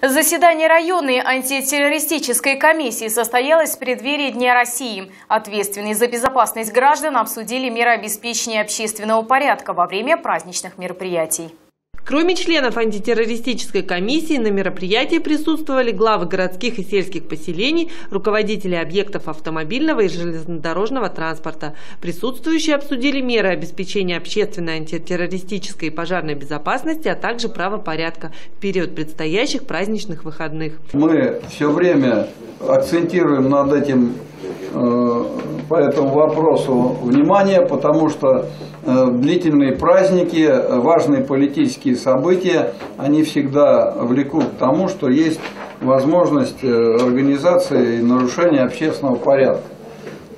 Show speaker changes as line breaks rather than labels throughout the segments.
Заседание районной антитеррористической комиссии состоялось в преддверии Дня России. Ответственные за безопасность граждан обсудили меры обеспечения общественного порядка во время праздничных мероприятий.
Кроме членов антитеррористической комиссии на мероприятии присутствовали главы городских и сельских поселений, руководители объектов автомобильного и железнодорожного транспорта. Присутствующие обсудили меры обеспечения общественной антитеррористической и пожарной безопасности, а также правопорядка в период предстоящих праздничных выходных.
Мы все время акцентируем над этим э, по этому вопросу внимание, потому что э, длительные праздники, важные политические события, они всегда влекут к тому, что есть возможность э, организации нарушения общественного порядка.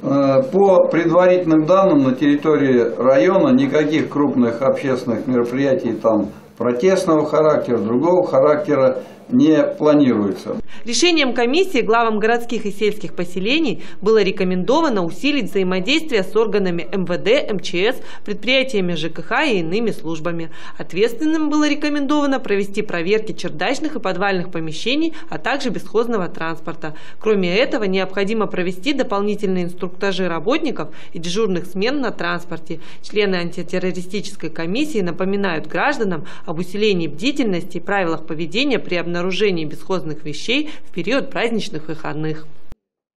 Э, по предварительным данным на территории района никаких крупных общественных мероприятий там протестного характера, другого характера не планируется.
Решением комиссии главам городских и сельских поселений было рекомендовано усилить взаимодействие с органами МВД, МЧС, предприятиями ЖКХ и иными службами. Ответственным было рекомендовано провести проверки чердачных и подвальных помещений, а также бесхозного транспорта. Кроме этого, необходимо провести дополнительные инструктажи работников и дежурных смен на транспорте. Члены антитеррористической комиссии напоминают гражданам об усилении бдительности и правилах поведения при обнаружении бесхозных вещей в период праздничных выходных.